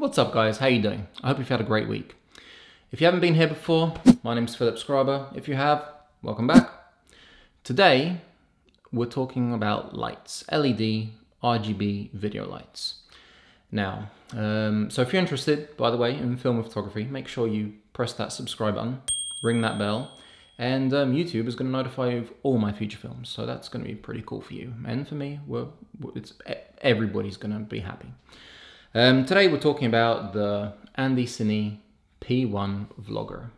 What's up guys, how you doing? I hope you've had a great week. If you haven't been here before, my name is Phillip Skraba. If you have, welcome back. Today, we're talking about lights, LED, RGB video lights. Now, um, so if you're interested, by the way, in film photography, make sure you press that subscribe button, ring that bell, and um, YouTube is going to notify you of all my future films. So that's going to be pretty cool for you. And for me, we're, it's, everybody's going to be happy. Um, today we're talking about the Andycine P1 Vlogger.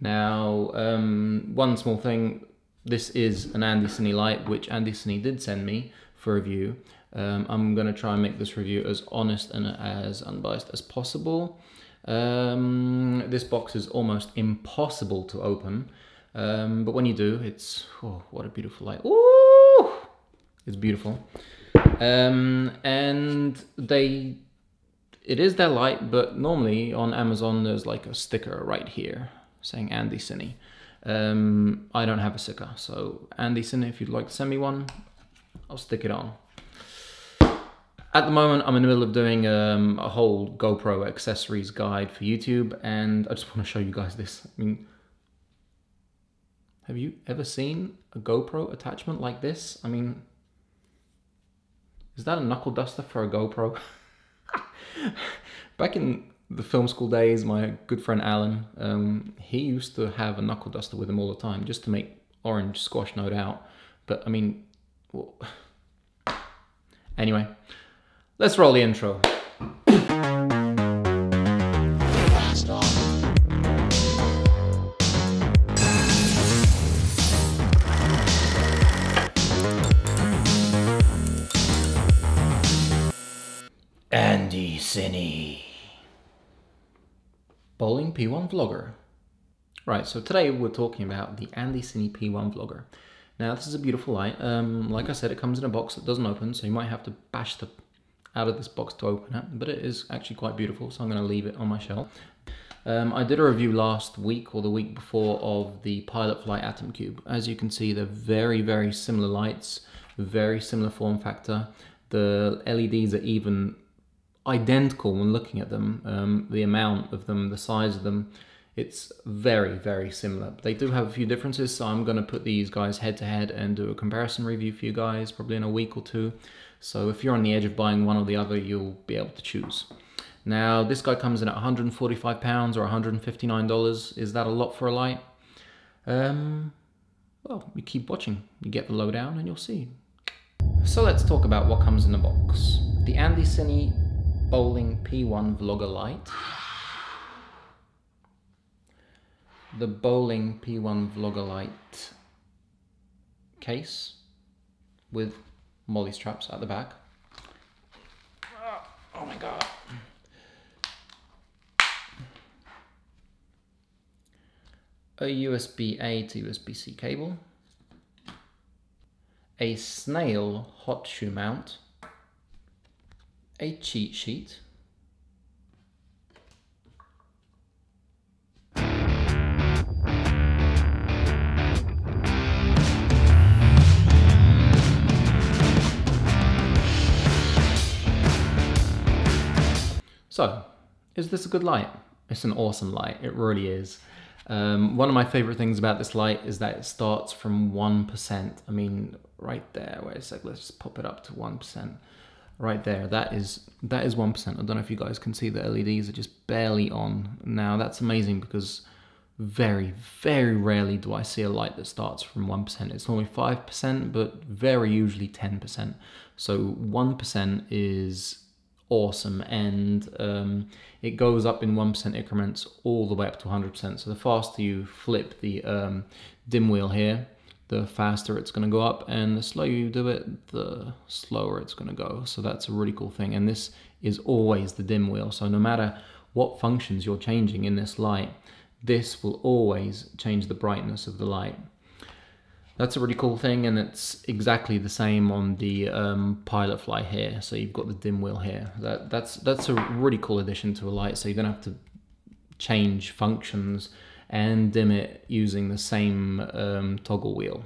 Now, um, one small thing, this is an Andycine light, which Andycine did send me for review. Um, I'm going to try and make this review as honest and as unbiased as possible. Um, this box is almost impossible to open, um, but when you do, it's, oh, what a beautiful light. Ooh! It's beautiful. Um, and they it is that light, but normally on Amazon there's like a sticker right here saying Andycine. Um, I don't have a sticker, so Andycine, if you'd like to send me one, I'll stick it on. At the moment, I'm in the middle of doing um, a whole GoPro accessories guide for YouTube, and I just want to show you guys this. I mean, have you ever seen a GoPro attachment like this? I mean, is that a knuckle duster for a GoPro? Back in the film school days, my good friend Alan, um, he used to have a knuckle duster with him all the time just to make orange squash note out. But I mean, well, anyway, let's roll the intro. Cine. Boling P1 Vlogger. Right, so today we're talking about the Andycine P1 Vlogger. Now this is a beautiful light. Um, like I said, it comes in a box that doesn't open, so you might have to bash the out of this box to open it, but it is actually quite beautiful, so I'm going to leave it on my shelf. Um, I did a review last week or the week before of the Pilotfly Atomcube. As you can see, they're very, very similar lights, very similar form factor. The LEDs are even identical when looking at them. Um, the amount of them, the size of them, it's very, very similar. They do have a few differences, so I'm going to put these guys head to head and do a comparison review for you guys, probably in a week or two. So if you're on the edge of buying one or the other, you'll be able to choose. Now, this guy comes in at 145 pounds or 159 dollars. Is that a lot for a light? Um, well, you keep watching. You get the lowdown and you'll see. So let's talk about what comes in the box. The Andycine Boling P1 Vlogger Light. The Boling P1 Vlogger Light case with MOLLE straps at the back. Oh, oh my god. A USB-A to USB-C cable. A snail hot shoe mount a cheat sheet. So, is this a good light? It's an awesome light, it really is. Um, one of my favorite things about this light is that it starts from 1%. I mean, right there, wait a sec, let's just pop it up to 1% right there. That is that is 1% I don't know if you guys can see the LEDs are just barely on. Now that's amazing because very very rarely do I see a light that starts from 1% it's normally 5% but very usually 10% so 1% is awesome. And um, it goes up in 1% increments all the way up to 100% so the faster you flip the um, dim wheel here the faster it's going to go up and the slower you do it the slower it's going to go. So that's a really cool thing and this is always the dim wheel. So no matter what functions you're changing in this light this will always change the brightness of the light. That's a really cool thing and it's exactly the same on the um, Pilotfly here. So you've got the dim wheel here. That that's that's a really cool addition to a light so you don't have to change functions and dim it using the same um, toggle wheel.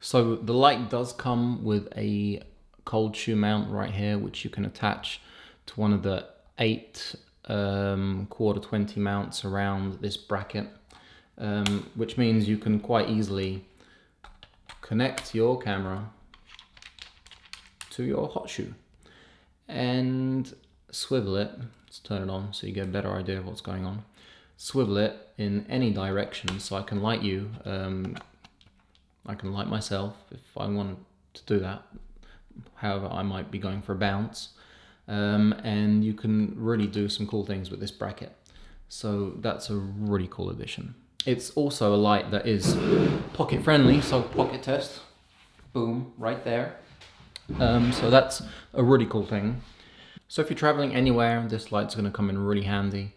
So the light does come with a cold shoe mount right here, which you can attach to one of the eight um, quarter 20 mounts around this bracket, um, which means you can quite easily connect your camera to your hot shoe and swivel it. Let's turn it on so you get a better idea of what's going on. Swivel it in any direction so I can light you. Um, I can light myself if I want to do that. However, I might be going for a bounce. Um, and you can really do some cool things with this bracket. So that's a really cool addition. It's also a light that is pocket friendly, so pocket test, boom, right there. Um, so that's a really cool thing. So if you're traveling anywhere, this light's gonna come in really handy.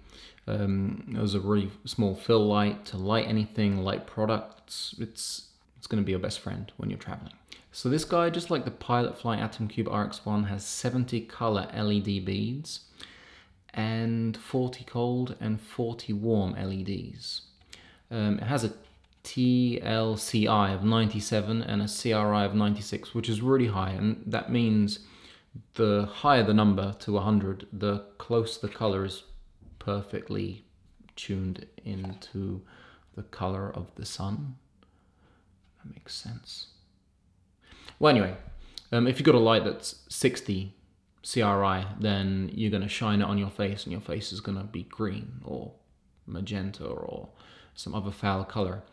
Um, was a really small fill light to light anything, light products. It's, it's gonna be your best friend when you're traveling. So this guy, just like the Pilotfly Atomcube RX1, has 70 color LED beads and 40 cold and 40 warm LEDs. Um, it has a TLCI of 97 and a CRI of 96, which is really high, and that means the higher the number to 100, the closer the color is perfectly tuned into the color of the sun. That makes sense. Well, anyway, um, if you've got a light that's 60 CRI, then you're going to shine it on your face and your face is going to be green or magenta or some other foul color.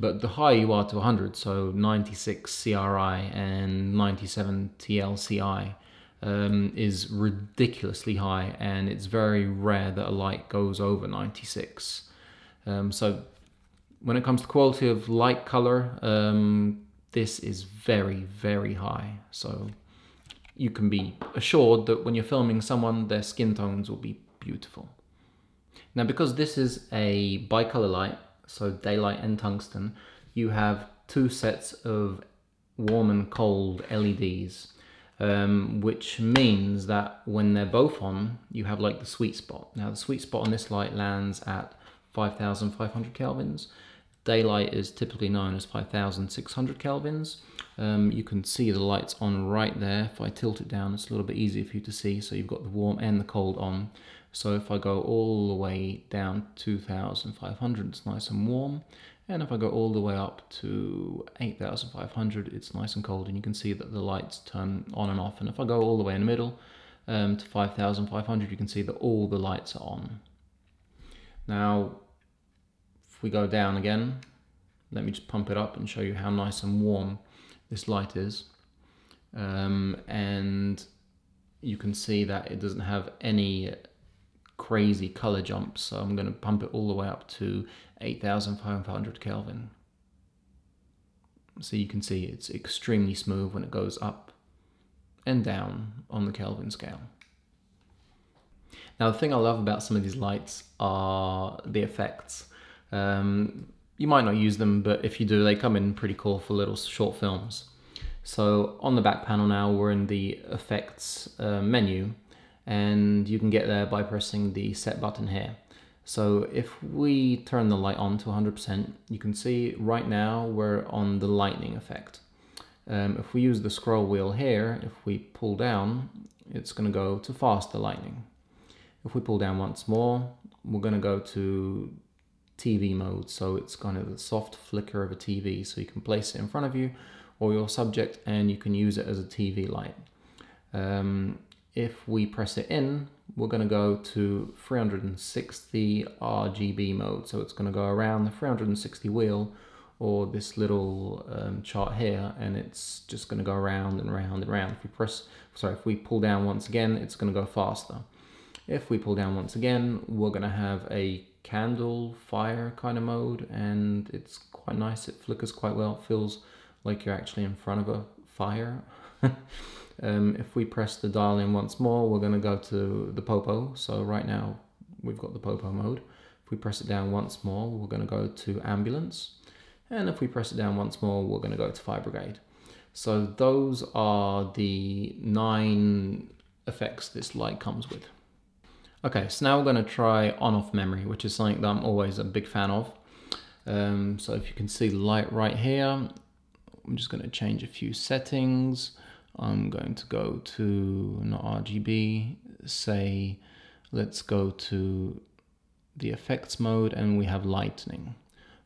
But the higher you are to 100, so 96 CRI and 97 TLCI, um, is ridiculously high, and it's very rare that a light goes over 96. Um, so when it comes to quality of light color, um, this is very, very high. So you can be assured that when you're filming someone, their skin tones will be beautiful. Now, because this is a bicolor light, so daylight and tungsten, you have two sets of warm and cold LEDs, um, which means that when they're both on, you have like the sweet spot. Now, the sweet spot on this light lands at 5,500 kelvins, Daylight is typically known as 5600 kelvins. Um, you can see the lights on right there. If I tilt it down, it's a little bit easier for you to see. So you've got the warm and the cold on. So if I go all the way down 2500, it's nice and warm. And if I go all the way up to 8500, it's nice and cold. And you can see that the lights turn on and off. And if I go all the way in the middle um, to 5500, you can see that all the lights are on. Now, if we go down again, let me just pump it up and show you how nice and warm this light is. Um, and you can see that it doesn't have any crazy color jumps. So I'm going to pump it all the way up to 8500 Kelvin. So you can see it's extremely smooth when it goes up and down on the Kelvin scale. Now the thing I love about some of these lights are the effects. Um, you might not use them, but if you do, they come in pretty cool for little short films. So on the back panel now, we're in the effects uh, menu and you can get there by pressing the set button here. So if we turn the light on to 100%, you can see right now we're on the lightning effect. Um, if we use the scroll wheel here, if we pull down, it's going to go to faster lightning. If we pull down once more, we're going to go to TV mode. So it's kind of the soft flicker of a TV. So you can place it in front of you or your subject and you can use it as a TV light. Um, if we press it in, we're going to go to 360 RGB mode. So it's going to go around the 360 wheel or this little um, chart here and it's just going to go around and around and around. If we press, sorry, if we pull down once again, it's going to go faster. If we pull down once again, we're going to have a candle fire kind of mode and it's quite nice. It flickers quite well. It feels like you're actually in front of a fire. um, if we press the dial in once more, we're going to go to the popo. So right now we've got the popo mode. If we press it down once more, we're going to go to ambulance. And if we press it down once more, we're going to go to fire brigade. So those are the nine effects this light comes with. Okay, so now we're going to try on-off memory, which is something that I'm always a big fan of. Um, so if you can see the light right here, I'm just going to change a few settings. I'm going to go to not RGB, say let's go to the effects mode and we have lightning.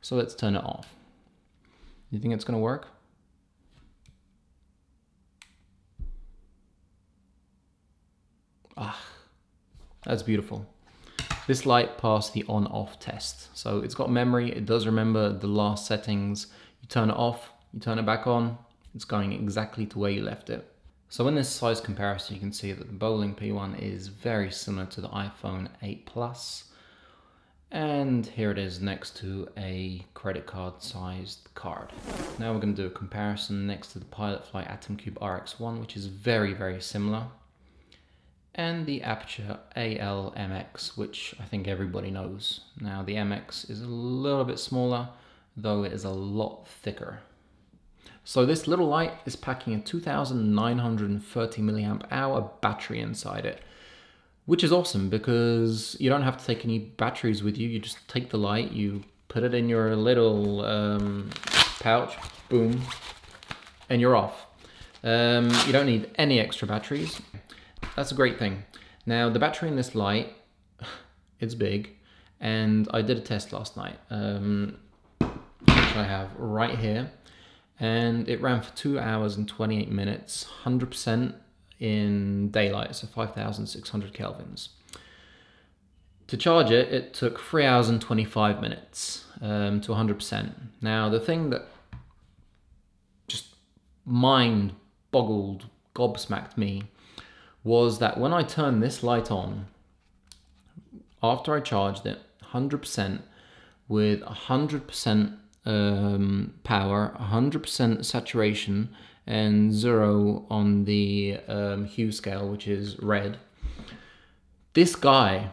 So let's turn it off. You think it's gonna work? Ah, that's beautiful. This light passed the on off test. So it's got memory, it does remember the last settings. You turn it off, you turn it back on, it's going exactly to where you left it. So in this size comparison, you can see that the Boling P1 is very similar to the iPhone 8 Plus. And here it is next to a credit card sized card. Now we're going to do a comparison next to the Pilotfly Atomcube RX1, which is very, very similar. And the Aputure AL-MX, which I think everybody knows. Now the MX is a little bit smaller, though it is a lot thicker. So this little light is packing a 2930 milliamp hour battery inside it which is awesome because you don't have to take any batteries with you. You just take the light, you put it in your little um, pouch, boom, and you're off. Um, you don't need any extra batteries. That's a great thing. Now the battery in this light, it's big, and I did a test last night, um, which I have right here, and it ran for two hours and 28 minutes, 100% in daylight, so 5600 kelvins. To charge it, it took 3 hours and 25 minutes um, to 100%. Now, the thing that just mind boggled, gobsmacked me was that when I turned this light on, after I charged it 100% with 100% um, power, 100% saturation, and zero on the um, hue scale, which is red. This guy,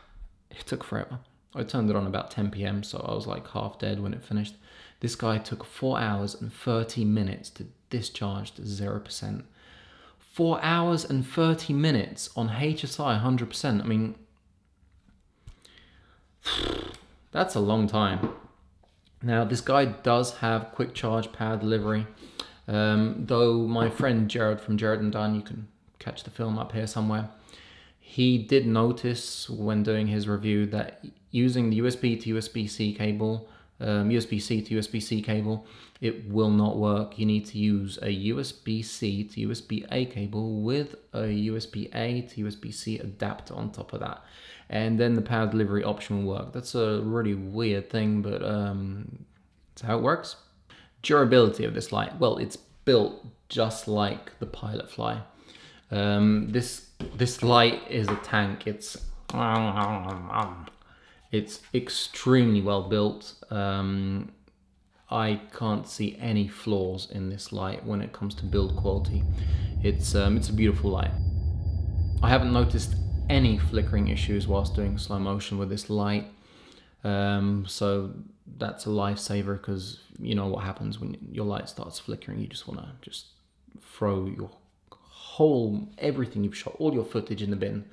it took forever. I turned it on about 10 p.m., so I was like half dead when it finished. This guy took 4 hours and 30 minutes to discharge to 0%. 4 hours and 30 minutes on HSI 100%. I mean, that's a long time. Now, this guy does have quick charge power delivery. Um, though my friend Jared from Jared and Dan, you can catch the film up here somewhere, he did notice when doing his review that using the USB to USB-C cable, um, USB-C to USB-C cable, it will not work. You need to use a USB-C to USB-A cable with a USB-A to USB-C adapter on top of that. And then the power delivery option will work. That's a really weird thing, but um, that's how it works. Durability of this light. Well, it's built just like the Pilotfly. Um, this this light is a tank. It's it's extremely well built. Um, I can't see any flaws in this light when it comes to build quality. It's um, it's a beautiful light. I haven't noticed any flickering issues whilst doing slow motion with this light. Um, so that's a lifesaver because you know what happens when your light starts flickering. You just want to just throw your whole everything you've shot, all your footage in the bin.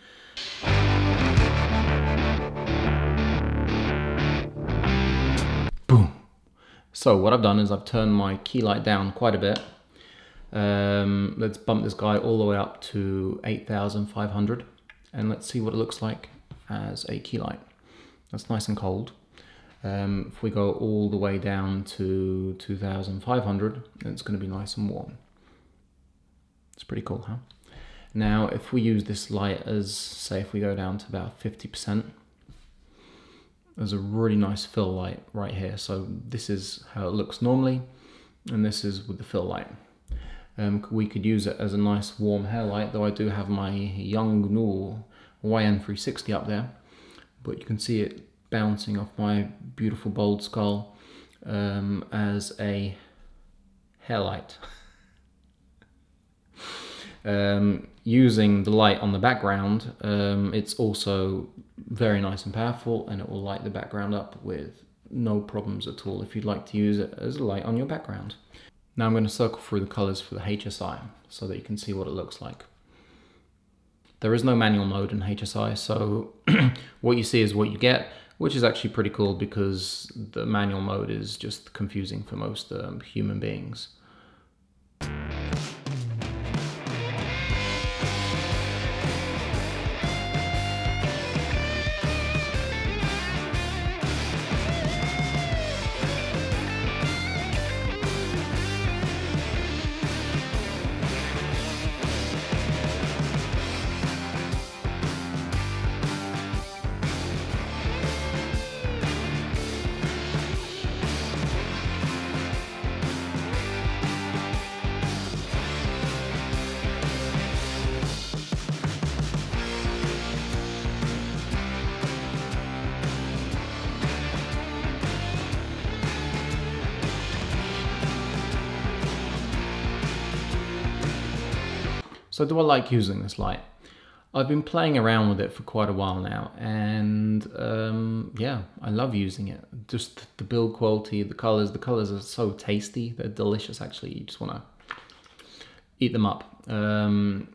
Boom. So what I've done is I've turned my key light down quite a bit. Um, let's bump this guy all the way up to 8500 and let's see what it looks like as a key light. That's nice and cold. Um, if we go all the way down to 2500, it's going to be nice and warm. It's pretty cool, huh? Now, if we use this light as, say, if we go down to about 50%, there's a really nice fill light right here. So this is how it looks normally, and this is with the fill light. Um, we could use it as a nice warm hair light, though I do have my Yongnuo YN360 up there, but you can see it bouncing off my beautiful bold skull um, as a hair light. um, using the light on the background, um, it's also very nice and powerful and it will light the background up with no problems at all if you'd like to use it as a light on your background. Now I'm going to circle through the colors for the HSI so that you can see what it looks like. There is no manual mode in HSI, so what you see is what you get which is actually pretty cool because the manual mode is just confusing for most um, human beings. So do I like using this light? I've been playing around with it for quite a while now and um, yeah, I love using it. Just the build quality, the colors, the colors are so tasty. They're delicious actually. You just want to eat them up. Um,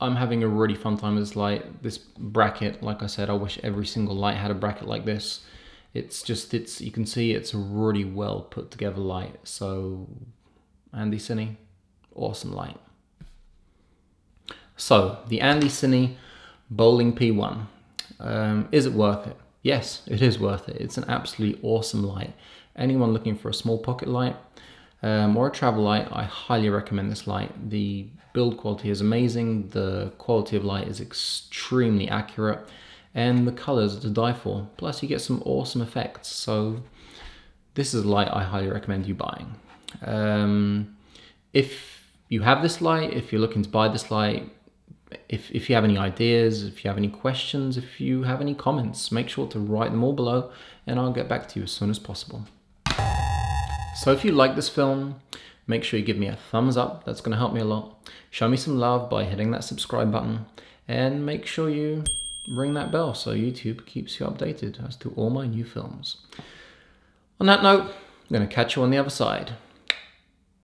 I'm having a really fun time with this light. This bracket, like I said, I wish every single light had a bracket like this. It's just, it's you can see it's a really well put together light. So Andycine, awesome light. So the Andy Cine Boling P1, um, is it worth it? Yes, it is worth it. It's an absolutely awesome light. Anyone looking for a small pocket light um, or a travel light, I highly recommend this light. The build quality is amazing, the quality of light is extremely accurate, and the colors are to die for. Plus you get some awesome effects, so this is a light I highly recommend you buying. Um, if you have this light, if you're looking to buy this light, if, if you have any ideas, if you have any questions, if you have any comments, make sure to write them all below and I'll get back to you as soon as possible. So if you like this film, make sure you give me a thumbs up. That's going to help me a lot. Show me some love by hitting that subscribe button and make sure you ring that bell so YouTube keeps you updated as to all my new films. On that note, I'm going to catch you on the other side.